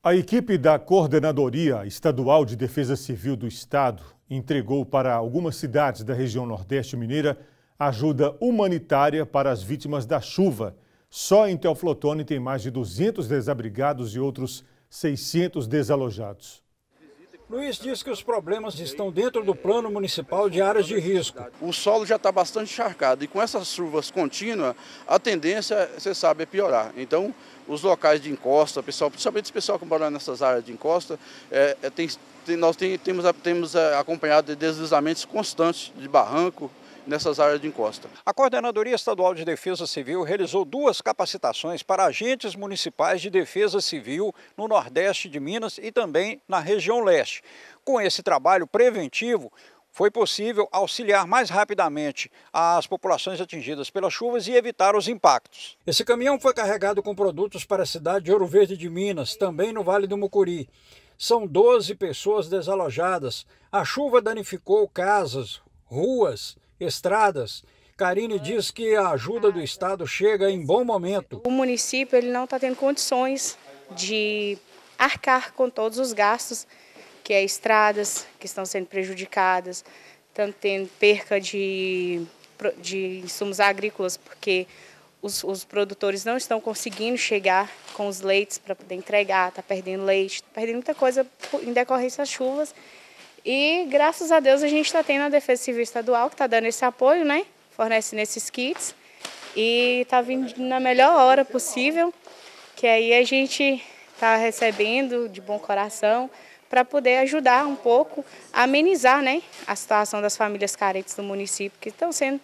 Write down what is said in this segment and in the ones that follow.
A equipe da Coordenadoria Estadual de Defesa Civil do Estado entregou para algumas cidades da região Nordeste Mineira ajuda humanitária para as vítimas da chuva. Só em Teoflotone tem mais de 200 desabrigados e outros 600 desalojados. Luiz diz que os problemas estão dentro do plano municipal de áreas de risco. O solo já está bastante encharcado e com essas chuvas contínuas, a tendência, você sabe, é piorar. Então, os locais de encosta, pessoal, principalmente o pessoal que mora nessas áreas de encosta, é, é, tem, tem, nós tem, temos, temos é, acompanhado deslizamentos constantes de barranco, nessas áreas de encosta. A Coordenadoria Estadual de Defesa Civil realizou duas capacitações para agentes municipais de defesa civil no Nordeste de Minas e também na região leste. Com esse trabalho preventivo, foi possível auxiliar mais rapidamente as populações atingidas pelas chuvas e evitar os impactos. Esse caminhão foi carregado com produtos para a cidade de Ouro Verde de Minas, também no Vale do Mucuri. São 12 pessoas desalojadas. A chuva danificou casas, ruas estradas. Karine diz que a ajuda do Estado chega em bom momento. O município ele não está tendo condições de arcar com todos os gastos, que é estradas que estão sendo prejudicadas, estão tendo perca de, de insumos agrícolas, porque os, os, produtores não estão conseguindo chegar com os leites para poder entregar, está perdendo leite, está perdendo muita coisa em decorrência das chuvas. E graças a Deus a gente está tendo a Defesa Civil Estadual que está dando esse apoio, né? Fornecendo esses kits. E está vindo na melhor hora possível, que aí a gente está recebendo de bom coração para poder ajudar um pouco amenizar né, a situação das famílias carentes do município que estão sendo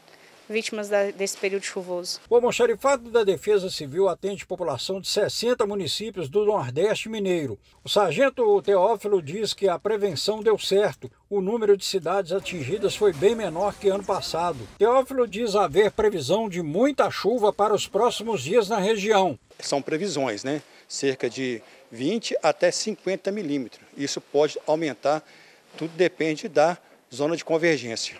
vítimas da, desse período chuvoso. O almoxarifado da Defesa Civil atende população de 60 municípios do Nordeste Mineiro. O sargento Teófilo diz que a prevenção deu certo. O número de cidades atingidas foi bem menor que ano passado. Teófilo diz haver previsão de muita chuva para os próximos dias na região. São previsões, né? Cerca de 20 até 50 milímetros. Isso pode aumentar, tudo depende da zona de convergência.